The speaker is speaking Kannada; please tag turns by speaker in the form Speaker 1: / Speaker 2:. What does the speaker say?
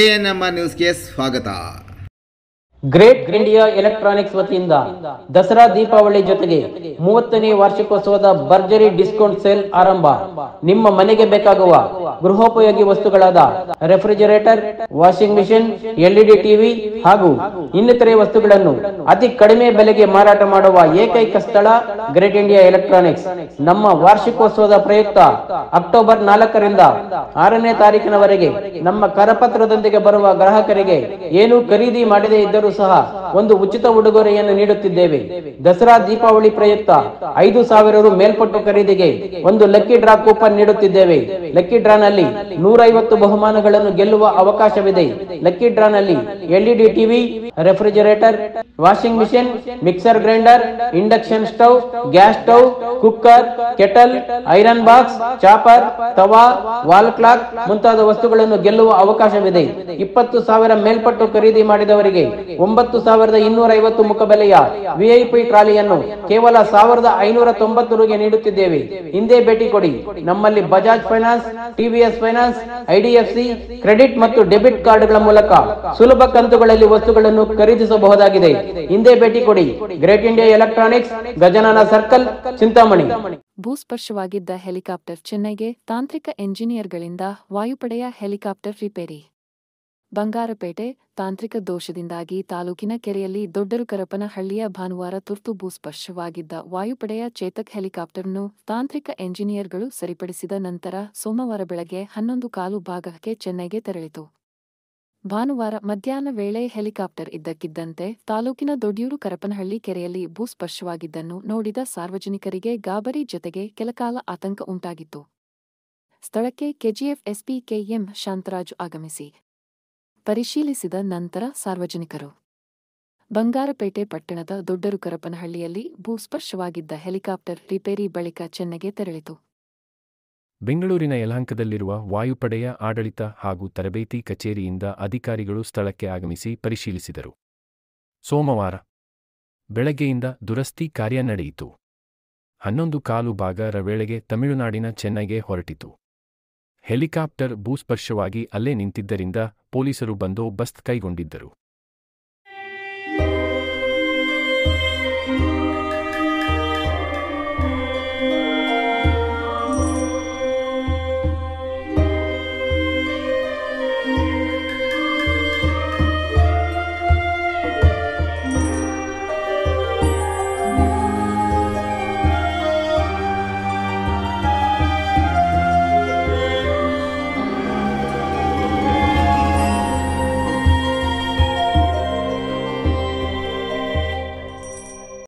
Speaker 1: ಎಎನ್ಎಂಆರ್ ನ್ಯೂಸ್ಗೆ ಸ್ವಾಗತ.
Speaker 2: ಗ್ರೇಟ್ ಇಂಡಿಯಾ ಎಲೆಕ್ಟ್ರಾನಿಕ್ಸ್ ವತಿಯಿಂದ ದಸರಾ ದೀಪಾವಳಿ ಜೊತೆಗೆ ಮೂವತ್ತನೇ ವಾರ್ಷಿಕೋತ್ಸವದ ಭರ್ಜರಿ ಡಿಸ್ಕೌಂಟ್ ಸೇಲ್ ಆರಂಭ. ನಿಮ್ಮ ಮನೆಗೆ ಬೇಕಾಗುವ ಗೃಹೋಪಯೋಗಿ ವಸ್ತುಗಳಾದ refrigerator, washing machine LED TV ಹಾಗೂ ಇನ್ನಿತರೆ ವಸ್ತುಗಳನ್ನು ಅತಿ ಕಡಿಮೆ ಬೆಲೆಗೆ ಮಾರಾಟ ಮಾಡುವ ಏಕೈಕ ಸ್ಥಳ ಗ್ರೇಟ್ ಇಂಡಿಯಾ ಎಲೆಕ್ಟ್ರಾನಿಕ್ಸ್. ನಮ್ಮ ವಾರ್ಷಿಕೋತ್ಸವದ ಪ್ರಯುಕ್ತ ಅಕ್ಟೋಬರ್ ನಾಲ್ಕರಿಂದ ಆರನೇ ತಾರೀಕಿನವರೆಗೆ ನಮ್ಮ ಕರಪತ್ರದೊಂದಿಗೆ ಬರುವ ಗ್ರಾಹಕರಿಗೆ ಏನು ಖರೀದಿ ಮಾಡದೇ ಇದ್ದರೂ ಸಹ ಒಂದು ಉಚಿತ ಉಡುಗೊರೆಯನ್ನು ನೀಡುತ್ತಿದ್ದೇವೆ. ದಸರಾ ದೀಪಾವಳಿ ಪ್ರಯುಕ್ತ ಐದು ಸಾವಿರ ರು ಮೇಲ್ಪಟ್ಟು ಖರೀದಿಗೆ ಒಂದು ಲಕ್ಕಿ ಡ್ರಾ ಕೂಪನ್ ನೀಡುತ್ತಿದ್ದೇವೆ. ಲಕ್ಕಿ ಡ್ರಾ ನಲ್ಲಿ ನೂರೈವತ್ತು ಬಹುಮಾನಗಳನ್ನು ಗೆಲ್ಲುವ ಅವಕಾಶವಿದೆ. ಲಕ್ಕಿ ಡ್ರಾ ನಲ್ಲಿ LED TV refrigerator washing machine mixer grinder induction stove gas stove cooker kettle iron box chopper tawa wall clock ಮುಂತಾದ ವಸ್ತುಗಳನ್ನು ಗೆಲ್ಲುವ ಅವಕಾಶವಿದೆ. ಇಪ್ಪತ್ತು ಸಾವಿರ ಮೇಲ್ಪಟ್ಟು ಖರೀದಿ ಮಾಡಿದವರಿಗೆ ಒಂಬತ್ತು ಸಾವಿರದ ಇನ್ನೂರ ಐವತ್ತು ಮುಖಬೆಲೆಯ ವಿಐಪಿ ಟ್ರಾಲಿಯನ್ನು ಕೇವಲ ಸಾವಿರದ ಐನೂರ ತೊಂಬತ್ತು ನೀಡುತ್ತಿದ್ದೇವೆ. ಹಿಂದೆ ಭೇಟಿ ಕೊಡಿ. ನಮ್ಮಲ್ಲಿ Bajaj finance TVS finance IDFC credit ಮತ್ತು ಡೆಬಿಟ್ ಕಾರ್ಡ್ಗಳ ಮೂಲಕ ಸುಲಭ ಕಂತುಗಳಲ್ಲಿ ವಸ್ತುಗಳನ್ನು ಖರೀದಿಸಬಹುದಾಗಿದೆ. ಹಿಂದೆ ಭೇಟಿ ಕೊಡಿ. Great India Electronics, Gajanana circle, Chintamani.
Speaker 3: ಭೂಸ್ಪರ್ಶವಾಗಿದ್ದ helicopter ಚೆನ್ನೈಗೆ ತಾಂತ್ರಿಕ ಎಂಜಿನಿಯರ್ಗಳಿಂದ ವಾಯುಪಡೆಯ ಹೆಲಿಕಾಪ್ಟರ್ ರಿಪೇರಿ. ಬಂಗಾರಪೇಟೆ ತಾಂತ್ರಿಕ ದೋಷದಿಂದಾಗಿ ತಾಲೂಕಿನ ಕೆರೆಯಲ್ಲಿ ದೊಡ್ಡರುಕರಪನಹಳ್ಳಿಯ ಭಾನುವಾರ ತುರ್ತು ಭೂಸ್ಪರ್ಶವಾಗಿದ್ದ ವಾಯುಪಡೆಯ ಚೇತಕ್ ಹೆಲಿಕಾಪ್ಟರ್ನ್ನು ತಾಂತ್ರಿಕ ಎಂಜಿನಿಯರ್ಗಳು ಸರಿಪಡಿಸಿದ ನಂತರ ಸೋಮವಾರ ಬೆಳಗ್ಗೆ ಹನ್ನೊಂದು ಕಾಲು ಭಾಗಕ್ಕೆ ಚೆನ್ನೈಗೆ ತೆರಳಿತು. ಭಾನುವಾರ ಮಧ್ಯಾಹ್ನ ವೇಳೆ ಹೆಲಿಕಾಪ್ಟರ್ ಇದ್ದಕ್ಕಿದ್ದಂತೆ ತಾಲೂಕಿನ ದೊಡ್ಡೂರು ಕರಪನಹಳ್ಳಿ ಕೆರೆಯಲ್ಲಿ ಭೂಸ್ಪರ್ಶವಾಗಿದ್ದನ್ನು ನೋಡಿದ ಸಾರ್ವಜನಿಕರಿಗೆ ಗಾಬರಿ ಜೊತೆಗೆ ಕೆಲಕಾಲ ಆತಂಕ ಉಂಟಾಗಿತ್ತು. ಸ್ಥಳಕ್ಕೆ ಕೆಜಿಎಫ್ ಎಸ್ಪಿ ಕೆಎಂ ಶಾಂತರಾಜು ಆಗಮಿಸಿ ಪರಿಶೀಲಿಸಿದ ನಂತರ ಸಾರ್ವಜನಿಕರು. ಬಂಗಾರಪೇಟೆ ಪಟ್ಟಣದ ದೊಡ್ಡರುಕರಪನಹಳ್ಳಿಯಲ್ಲಿ ಭೂಸ್ಪರ್ಶವಾಗಿದ್ದ ಹೆಲಿಕಾಪ್ಟರ್ ರಿಪೇರಿ ಬಳಿಕ ಚೆನ್ನೈಗೆ ತೆರಳಿತು.
Speaker 4: ಬೆಂಗಳೂರಿನ ಯಲಹಂಕದಲ್ಲಿರುವ ವಾಯುಪಡೆಯ ಆಡಳಿತ ಹಾಗೂ ತರಬೇತಿ ಕಚೇರಿಯಿಂದ ಅಧಿಕಾರಿಗಳು ಸ್ಥಳಕ್ಕೆ ಆಗಮಿಸಿ ಪರಿಶೀಲಿಸಿದರು. ಸೋಮವಾರ ಬೆಳಗ್ಗೆಯಿಂದ ದುರಸ್ತಿ ಕಾರ್ಯ ನಡೆಯಿತು. ಹನ್ನೊಂದು ಕಾಲು ಭಾಗರ ವೇಳೆಗೆ ತಮಿಳುನಾಡಿನ ಚೆನ್ನೈಗೆ ಹೊರಟಿತು. ಹೆಲಿಕಾಪ್ಟರ್ ಭೂಸ್ಪರ್ಶವಾಗಿ ಅಲ್ಲೇ ನಿಂತಿದ್ದರಿಂದ ಪೊಲೀಸರು ಬಂದೋಬಸ್ತ್ ಕೈಗೊಂಡಿದ್ದರು.